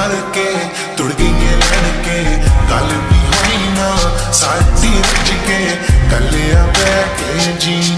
ਕਰਕੇ ਤੁੜ ਗਈਏ ਲੜਕੇ, ਗੱਲ ਵੀ ਹੋਈ ਨਾ ਸਾਡੀ ਰੱਜ ਕੇ, ਕੱਲਿਆ ਬਹਿ ਕੇ ਜੀ